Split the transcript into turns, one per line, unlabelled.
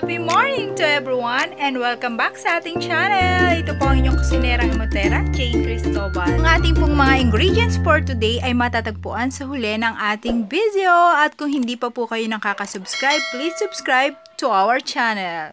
Happy morning to everyone and welcome back sa ating channel. Ito po ang inyong kusinerang emotera, Jane Cristobal. Ang ating pong mga ingredients for today ay matatagpuan sa huli ng ating video. At kung hindi pa po kayo nakaka-subscribe, please subscribe to our channel.